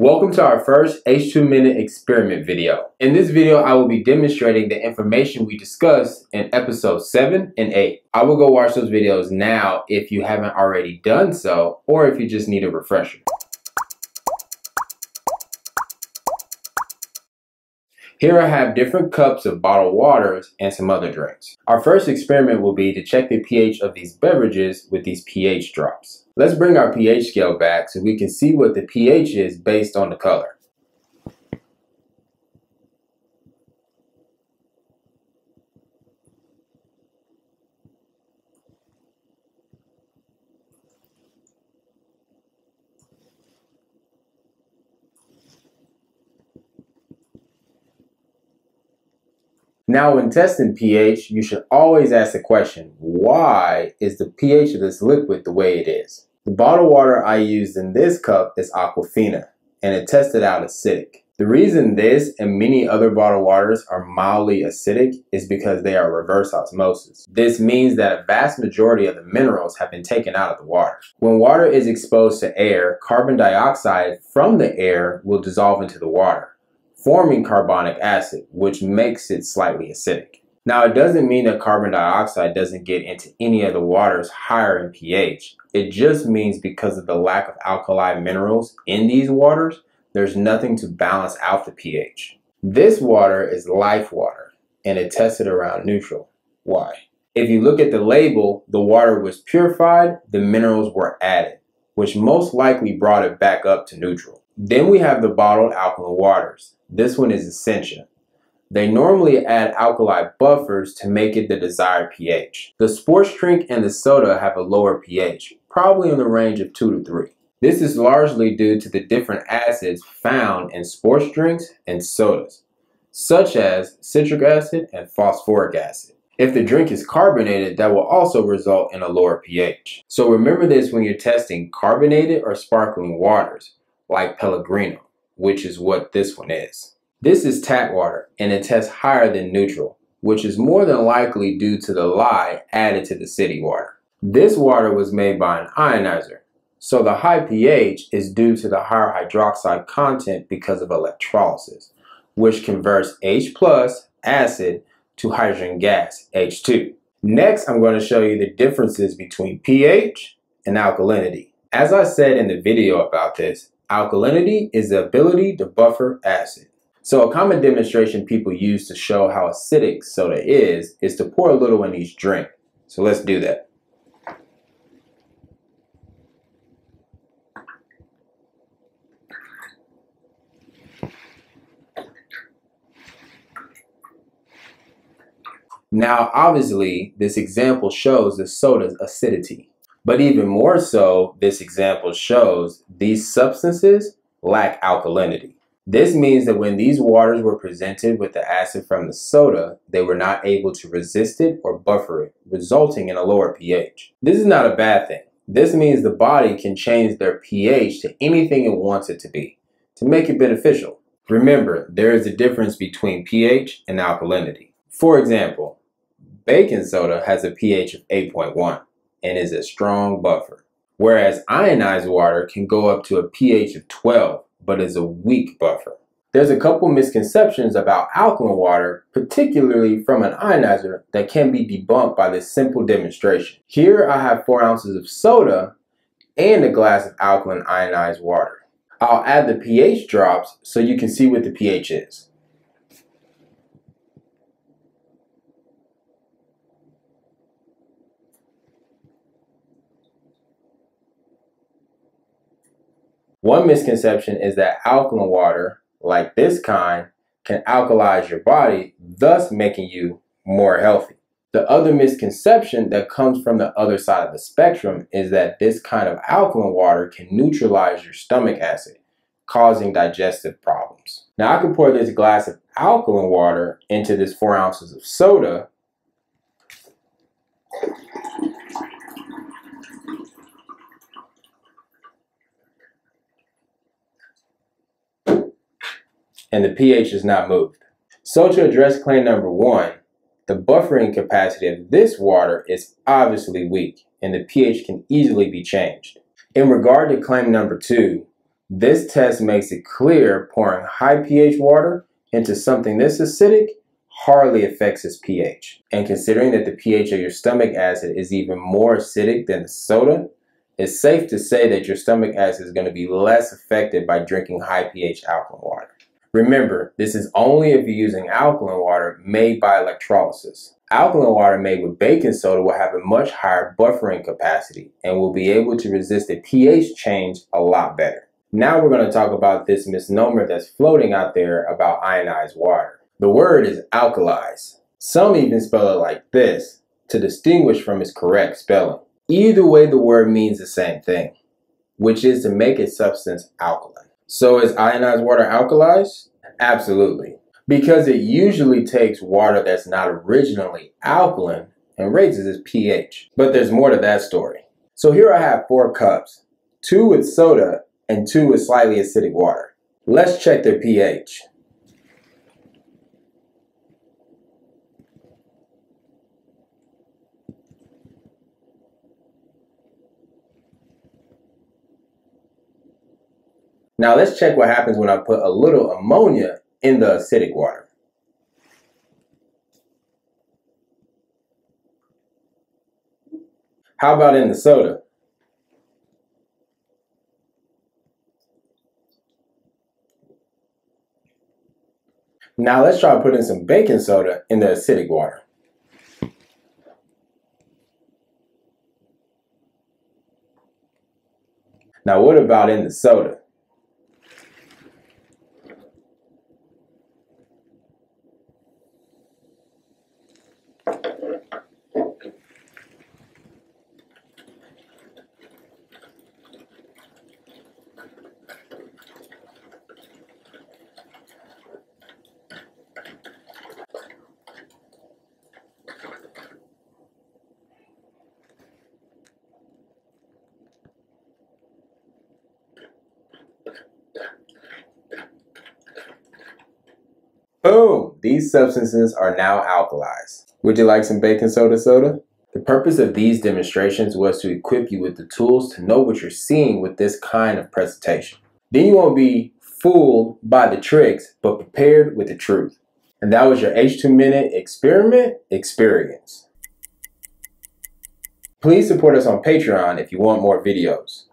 Welcome to our first H2 Minute Experiment video. In this video, I will be demonstrating the information we discussed in episode 7 and 8. I will go watch those videos now if you haven't already done so, or if you just need a refresher. Here I have different cups of bottled waters and some other drinks. Our first experiment will be to check the pH of these beverages with these pH drops. Let's bring our pH scale back so we can see what the pH is based on the color. Now, when testing pH, you should always ask the question, why is the pH of this liquid the way it is? The bottled water I used in this cup is Aquafina, and it tested out acidic. The reason this and many other bottled waters are mildly acidic is because they are reverse osmosis. This means that a vast majority of the minerals have been taken out of the water. When water is exposed to air, carbon dioxide from the air will dissolve into the water, forming carbonic acid, which makes it slightly acidic. Now, it doesn't mean that carbon dioxide doesn't get into any of the waters higher in pH. It just means because of the lack of alkali minerals in these waters, there's nothing to balance out the pH. This water is life water, and it tested around neutral. Why? If you look at the label, the water was purified, the minerals were added, which most likely brought it back up to neutral. Then we have the bottled alkaline waters. This one is Essentia. They normally add alkali buffers to make it the desired pH. The sports drink and the soda have a lower pH, probably in the range of 2 to 3. This is largely due to the different acids found in sports drinks and sodas, such as citric acid and phosphoric acid. If the drink is carbonated, that will also result in a lower pH. So remember this when you're testing carbonated or sparkling waters, like Pellegrino, which is what this one is. This is tap water and it tests higher than neutral, which is more than likely due to the lye added to the city water. This water was made by an ionizer, so the high pH is due to the higher hydroxide content because of electrolysis, which converts H plus acid to hydrogen gas, H2. Next, I'm going to show you the differences between pH and alkalinity. As I said in the video about this, alkalinity is the ability to buffer acid. So a common demonstration people use to show how acidic soda is, is to pour a little in each drink. So let's do that. Now, obviously, this example shows the soda's acidity. But even more so, this example shows these substances lack alkalinity. This means that when these waters were presented with the acid from the soda, they were not able to resist it or buffer it, resulting in a lower pH. This is not a bad thing. This means the body can change their pH to anything it wants it to be to make it beneficial. Remember, there is a difference between pH and alkalinity. For example, baking soda has a pH of 8.1 and is a strong buffer, whereas ionized water can go up to a pH of 12 but is a weak buffer. There's a couple misconceptions about alkaline water, particularly from an ionizer, that can be debunked by this simple demonstration. Here I have 4 ounces of soda and a glass of alkaline ionized water. I'll add the pH drops so you can see what the pH is. One misconception is that alkaline water, like this kind, can alkalize your body, thus making you more healthy. The other misconception that comes from the other side of the spectrum is that this kind of alkaline water can neutralize your stomach acid, causing digestive problems. Now I could pour this glass of alkaline water into this four ounces of soda and the pH is not moved. So to address claim number one, the buffering capacity of this water is obviously weak and the pH can easily be changed. In regard to claim number two, This test makes it clear pouring high pH water into something this acidic hardly affects its pH. And considering that the pH of your stomach acid is even more acidic than the soda, it's safe to say that your stomach acid is going to be less affected by drinking high pH alkaline water. Remember, this is only if you're using alkaline water made by electrolysis. Alkaline water made with baking soda will have a much higher buffering capacity and will be able to resist a pH change a lot better. Now we're going to talk about this misnomer that's floating out there about ionized water. The word is alkalize. Some even spell it like this to distinguish from its correct spelling. Either way, the word means the same thing, which is to make a substance alkaline. So is ionized water alkalized? Absolutely. Because it usually takes water that's not originally alkaline and raises its pH. But there's more to that story. So here I have four cups, two with soda and two with slightly acidic water. Let's check their pH. Now let's check what happens when I put a little ammonia in the acidic water. How about in the soda? Now let's try putting some baking soda in the acidic water. Now what about in the soda? Boom! These substances are now alkalized. Would you like some baking soda soda? The purpose of these demonstrations was to equip you with the tools to know what you're seeing with this kind of presentation. Then you won't be fooled by the tricks, but prepared with the truth. And that was your H2 Minute Experiment Experience. Please support us on Patreon if you want more videos.